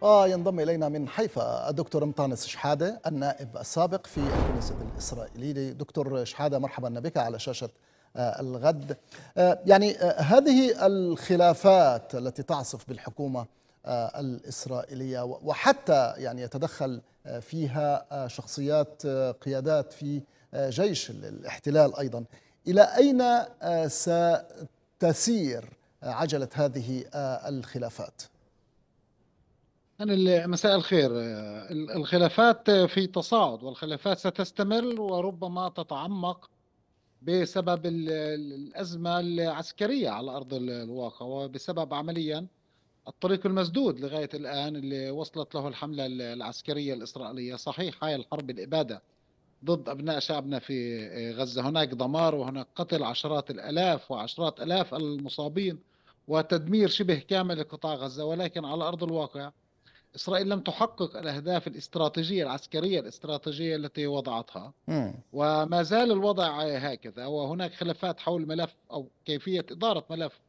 وينضم إلينا من حيفا الدكتور مطانس شحادة النائب السابق في الكنيسة الإسرائيلي دكتور شحادة مرحبا بك على شاشة الغد. يعني هذه الخلافات التي تعصف بالحكومة الإسرائيلية وحتى يعني يتدخل فيها شخصيات قيادات في جيش الاحتلال أيضا. إلى أين ستسير عجلة هذه الخلافات؟ يعني مساء الخير. الخلافات في تصاعد والخلافات ستستمر وربما تتعمق بسبب الأزمة العسكرية على أرض الواقع وبسبب عمليا الطريق المسدود لغاية الآن اللي وصلت له الحملة العسكرية الإسرائيلية. صحيح هاي الحرب الإبادة ضد أبناء شعبنا في غزة. هناك دمار وهناك قتل عشرات الألاف وعشرات ألاف المصابين وتدمير شبه كامل لقطاع غزة. ولكن على أرض الواقع إسرائيل لم تحقق الأهداف الاستراتيجية العسكرية الاستراتيجية التي وضعتها. م. وما زال الوضع هكذا وهناك خلافات حول ملف أو كيفية إدارة ملف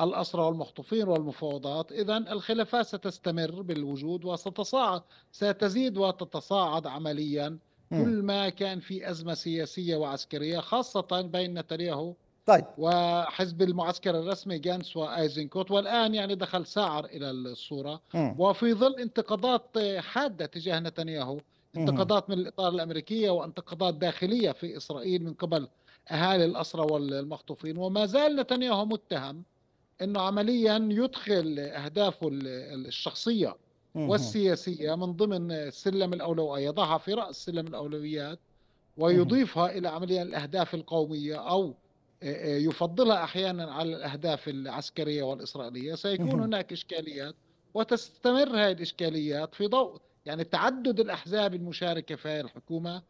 الأسرى والمخطوفين والمفاوضات. إذا الخلافات ستستمر بالوجود وستصاعد ستزيد وتتصاعد عمليا كل ما كان في أزمة سياسية وعسكرية خاصة بين نتنياهو طيب. وحزب المعسكر الرسمي جانتس وايزنكوت والان يعني دخل ساعر إلى الصورة. م. وفي ظل انتقادات حادة تجاه نتنياهو انتقادات من الإدارة الأمريكية وانتقادات داخلية في إسرائيل من قبل أهالي الأسرى والمخطوفين. وما زال نتنياهو متهم إنه عمليا يدخل أهدافه الشخصية والسياسية من ضمن سلم الأولوية يضعها في رأس سلم الأولويات ويضيفها إلى عمليا الأهداف القومية أو يفضلها أحيانا على الأهداف العسكرية والإسرائيلية سيكون هناك إشكاليات وتستمر هذه الإشكاليات في ضوء يعني تعدد الأحزاب المشاركة في هذه الحكومة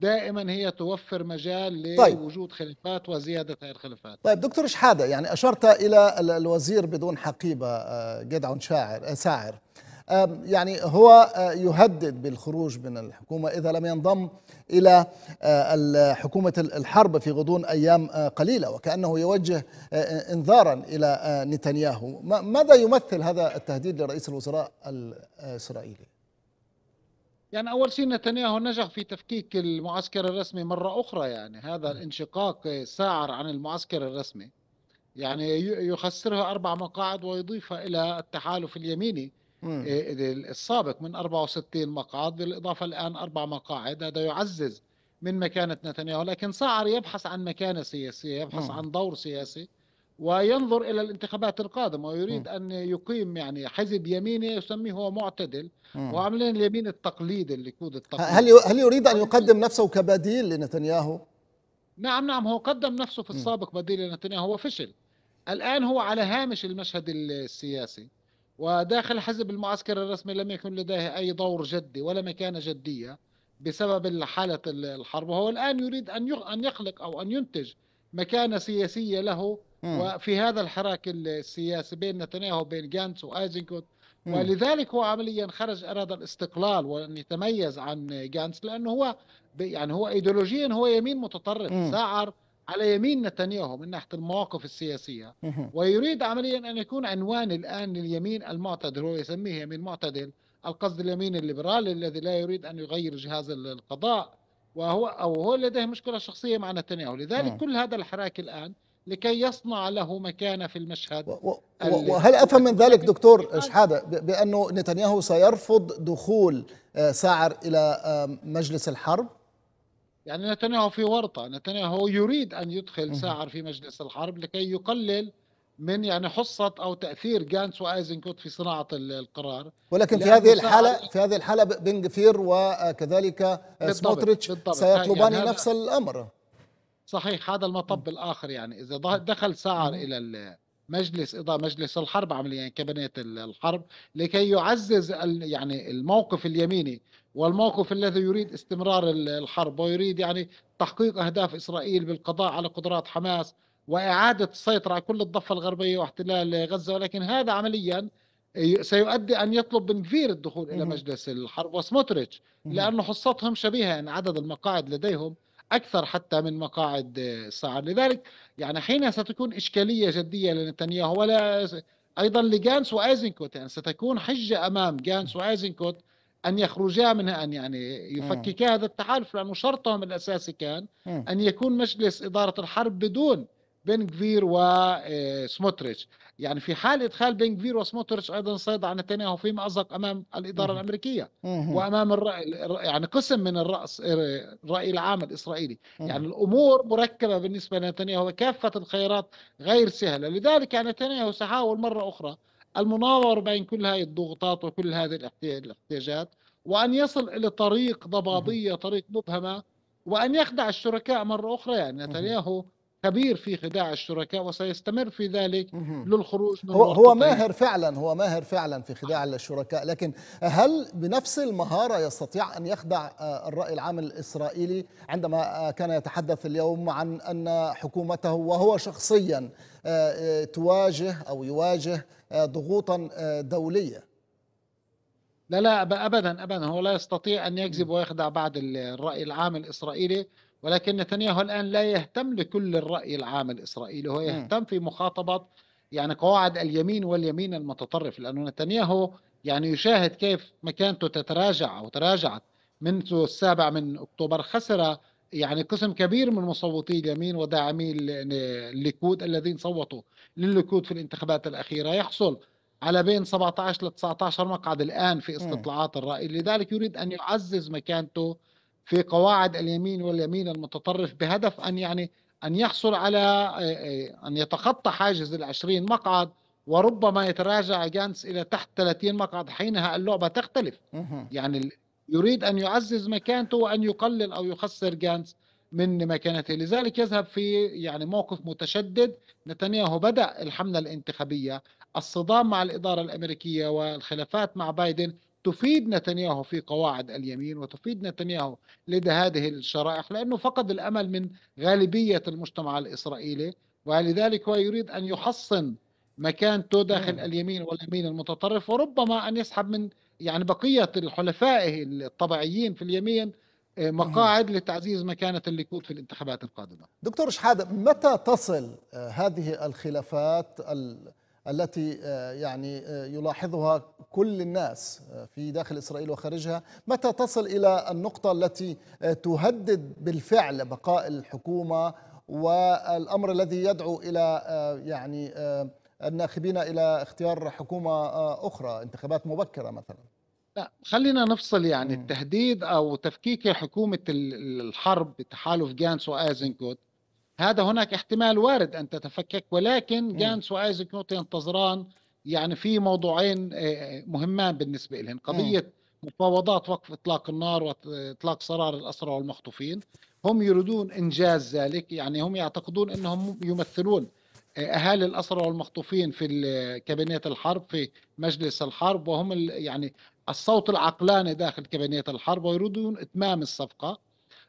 دائما هي توفر مجال طيب. لوجود خلافات وزيادة هذه الخلافات. طيب دكتور شحادة يعني أشرت إلى الوزير بدون حقيبة جدعون شاعر ساعر يعني هو يهدد بالخروج من الحكومة إذا لم ينضم إلى حكومة الحرب في غضون أيام قليلة وكأنه يوجه إنذارا إلى نتنياهو. ماذا يمثل هذا التهديد لرئيس الوزراء الإسرائيلي؟ يعني أول شيء نتنياهو نجح في تفكيك المعسكر الرسمي مرة أخرى يعني هذا الانشقاق ساعر عن المعسكر الرسمي. يعني يخسرها أربع مقاعد ويضيفها إلى التحالف اليميني. إيه، السابق من 64 مقعد بالإضافة الآن أربع مقاعد هذا يعزز من مكانة نتنياهو لكن صار يبحث عن مكانة سياسية يبحث عن دور سياسي وينظر إلى الانتخابات القادمة ويريد أن يقيم يعني حزب يميني يسميه هو معتدل وعملين اليمين التقليدي الليكود التقليدي هل هل يريد أن يقدم نفسه كبديل لنتنياهو؟ نعم نعم هو قدم نفسه في السابق بديل لنتنياهو وفشل الآن هو على هامش المشهد السياسي. وداخل حزب المعسكر الرسمي لم يكن لديه أي دور جدي ولا مكانة جدية بسبب حالة الحرب. وهو الآن يريد أن أن يخلق أو أن ينتج مكانة سياسية له. وفي هذا الحراك السياسي بين نتنياهو وبين جانتس وآيزنكوت. ولذلك هو عمليا خرج أراد الاستقلال وأن يتميز عن جانتس لأنه هو يعني هو ايديولوجيا هو يمين متطرف ساعر على يمين نتنياهو من ناحية المواقف السياسية. ويريد عمليا أن يكون عنوان الآن لليمين المعتدل هو يسميه يمين معتدل القصد اليمين الليبرالي الذي لا يريد أن يغير جهاز القضاء وهو أو هو لديه مشكلة شخصية مع نتنياهو. لذلك كل هذا الحراك الآن لكي يصنع له مكانة في المشهد وهل أفهم من ذلك دكتور شحادة بأنه نتنياهو سيرفض دخول آه، ساعر إلى مجلس الحرب؟ يعني نتنياهو في ورطة نتنياهو يريد أن يدخل ساعر في مجلس الحرب لكي يقلل من يعني حصة أو تأثير جانس وآيزنكوت في صناعة القرار. ولكن في هذه الحالة في هذه الحالة بن غفير وكذلك سموتريتش سيطلبان يعني نفس الأمر. صحيح هذا المطب الآخر يعني. إذا دخل ساعر إلى مجلس إضاءة مجلس الحرب عمليا كابينة الحرب لكي يعزز يعني الموقف اليميني والموقف الذي يريد استمرار الحرب ويريد يعني تحقيق أهداف إسرائيل بالقضاء على قدرات حماس وإعادة السيطرة على كل الضفة الغربية واحتلال غزة. ولكن هذا عمليا سيؤدي أن يطلب بن كفير الدخول إلى مجلس الحرب وسموتريتش لأن حصتهم شبيهة يعني عدد المقاعد لديهم أكثر حتى من مقاعد سعر لذلك يعني حين ستكون إشكالية جدية لنتنياهو ولا أيضا لجانتس وايزنكوت يعني ستكون حجة أمام جانتس وايزنكوت أن يخرجا منها أن يعني يفككا هذا التحالف لأنه شرطهم الأساسي كان أن يكون مجلس إدارة الحرب بدون بن غفير وسموتريتش يعني في حال ادخال بن غفير وسموتريتش أيضا صيد عن نتنياهو في مازق أمام الإدارة الأمريكية. وأمام الرأي يعني قسم من الرأس الراي العام الإسرائيلي. يعني الأمور مركبة بالنسبة لنتنياهو وكافه الخيارات غير سهلة. لذلك يعني نتنياهو سيحاول مرة أخرى المناور بين كل هذه الضغوطات وكل هذه الاحتياجات وأن يصل إلى طريق ضبابية طريق مبهمة وأن يخدع الشركاء مرة أخرى. يعني نتنياهو كبير في خداع الشركاء وسيستمر في ذلك للخروج من هو, هو ماهر فعلا هو ماهر فعلا في خداع الشركاء لكن هل بنفس المهارة يستطيع أن يخدع آه، الرأي العام الإسرائيلي عندما آه، كان يتحدث اليوم عن أن حكومته وهو شخصيا آه، تواجه أو يواجه ضغوطا دولية؟ لا لا ابدا ابدا. هو لا يستطيع أن يكذب ويخدع بعد الرأي العام الإسرائيلي. ولكن نتنياهو الآن لا يهتم لكل الرأي العام الإسرائيلي هو يهتم في مخاطبة يعني قواعد اليمين واليمين المتطرف لأنه نتنياهو يعني يشاهد كيف مكانته تتراجع أو تراجعت منذ السابع من أكتوبر. خسر يعني قسم كبير من مصوتي اليمين وداعمي الليكود الذين صوتوا للليكود في الانتخابات الأخيرة. يحصل على بين 17 ل 19 مقعد الآن في استطلاعات الرأي لذلك يريد أن يعزز مكانته في قواعد اليمين واليمين المتطرف بهدف أن يعني أن يحصل على أن يتخطى حاجز العشرين مقعد وربما يتراجع جانتس إلى تحت 30 مقعد حينها اللعبة تختلف. يعني يريد أن يعزز مكانته وأن يقلل أو يخسر جانس من مكانته. لذلك يذهب في يعني موقف متشدد. نتنياهو بدأ الحملة الانتخابية. الصدام مع الإدارة الأمريكية والخلافات مع بايدن تفيد نتنياهو في قواعد اليمين وتفيد نتنياهو لدى هذه الشرائح لأنه فقد الأمل من غالبية المجتمع الإسرائيلي ولذلك هو يريد أن يحصن مكانته داخل مم. اليمين واليمين المتطرف وربما أن يسحب من يعني بقية حلفائه الطبيعيين في اليمين آه، مقاعد لتعزيز مكانة الليكود في الانتخابات القادمة دكتور شحادة متى تصل آه، هذه الخلافات التي آه، يعني يلاحظها كل الناس في داخل إسرائيل وخارجها متى تصل إلى النقطة التي تهدد بالفعل بقاء الحكومة والأمر الذي يدعو إلى يعني الناخبين إلى اختيار حكومة أخرى انتخابات مبكرة مثلاً لا خلينا نفصل يعني. التهديد أو تفكيك حكومة الحرب بتحالف جانتس وايزنكوت هذا هناك احتمال وارد أن تتفكك ولكن جانتس وايزنكوت ينتظران يعني في موضوعين مهمان بالنسبة لهم قضية مفاوضات وقف إطلاق النار واطلاق سراح الأسرى والمخطوفين. هم يريدون إنجاز ذلك يعني هم يعتقدون إنهم يمثلون أهالي الأسرى والمخطوفين في كابينة الحرب في مجلس الحرب وهم يعني الصوت العقلاني داخل كابينة الحرب ويريدون إتمام الصفقة.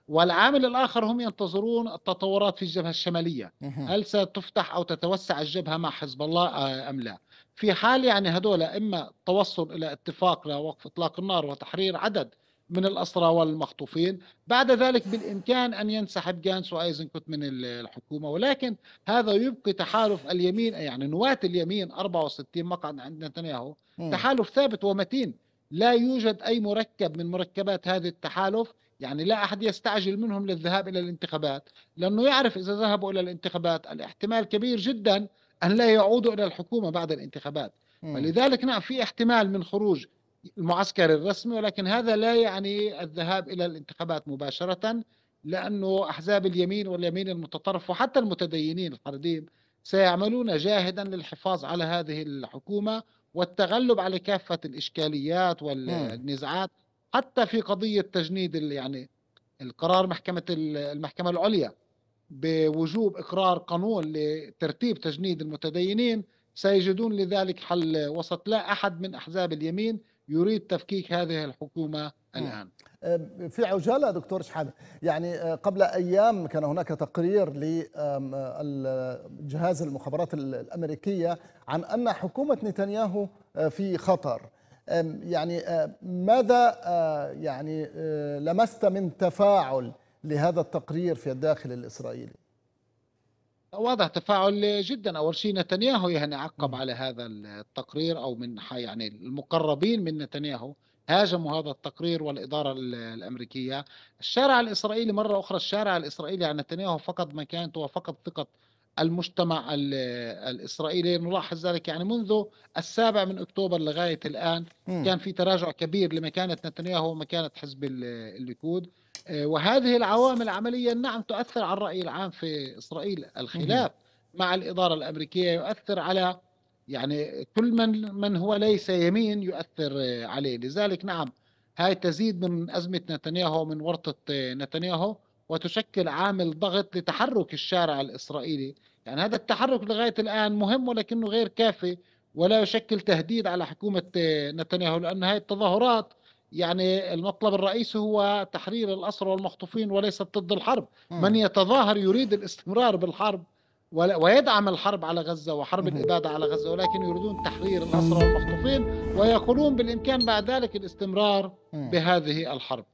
والعامل الآخر هم ينتظرون التطورات في الجبهة الشمالية. هل ستفتح أو تتوسع الجبهة مع حزب الله آه، أم لا؟ في حال يعني هدول إما توصل إلى اتفاق لوقف إطلاق النار وتحرير عدد من الأسرى والمخطوفين بعد ذلك بالإمكان أن ينسحب جانس وأيزنكوت من الحكومة. ولكن هذا يبقي تحالف اليمين يعني نواة اليمين 64 مقعد عند نتنياهو. تحالف ثابت ومتين. لا يوجد أي مركب من مركبات هذا التحالف يعني لا أحد يستعجل منهم للذهاب إلى الانتخابات لأنه يعرف إذا ذهبوا إلى الانتخابات الاحتمال كبير جدا أن لا يعودوا إلى الحكومة بعد الانتخابات. ولذلك نعم في احتمال من خروج المعسكر الرسمي ولكن هذا لا يعني الذهاب إلى الانتخابات مباشرة لأنه أحزاب اليمين واليمين المتطرف وحتى المتدينين الحرديم سيعملون جاهدا للحفاظ على هذه الحكومة والتغلب على كافة الإشكاليات والنزاعات حتى في قضية تجنيد يعني القرار محكمة المحكمة العليا بوجوب إقرار قانون لترتيب تجنيد المتدينين سيجدون لذلك حل وسط لا أحد من أحزاب اليمين يريد تفكيك هذه الحكومة الآن. في عجالة دكتور شحادة. يعني آه، قبل أيام كان هناك تقرير لجهاز المخابرات الأمريكية عن أن حكومة نتنياهو آه، في خطر. يعني آه، ماذا يعني لمست من تفاعل لهذا التقرير في الداخل الإسرائيلي؟ واضح تفاعل جدًا، أول شيء نتنياهو يعني عقّب. على هذا التقرير أو من يعني المقرّبين من نتنياهو هاجموا هذا التقرير والإدارة ال الأمريكية، الشارع الإسرائيلي مرّة أخرى الشارع الإسرائيلي على نتنياهو فقد مكانته وفقد ثقة المجتمع ال الإسرائيلي، نلاحظ ذلك يعني منذ السابع من أكتوبر لغاية الآن إمم. كان في تراجع كبير لمكانة نتنياهو ومكانة حزب ال الليكود. آآ وهذه العوامل عمليًا نعم تؤثّر على الرأي العام في إسرائيل،. الخلاف مع الإدارة الأمريكية يؤثّر على يعني كل من من هو ليس يمين يؤثّر آه، عليه، لذلك نعم هاي تزيد من أزمة نتنياهو ومن ورطة آه، نتنياهو، وتشكل عامل ضغط لتحرُّك الشارع الإسرائيلي، يعني هذا التحرُّك لغاية الآن مهم ولكنه غير كافي ولا يشكل تهديد على حكومة آه، نتنياهو، لأن هاي التظاهرات يعني المطلب الرئيسي هو تحرير الأسرى والمخطوفين وليست ضد الحرب من إمم. يتظاهر يريد الاستمرار بالحرب ويدعم الحرب على غزة وحرب. الإبادة على غزة ولكن يريدون تحرير الأسرى والمخطوفين ويقولون بالإمكان بعد ذلك الاستمرار. بهذه الحرب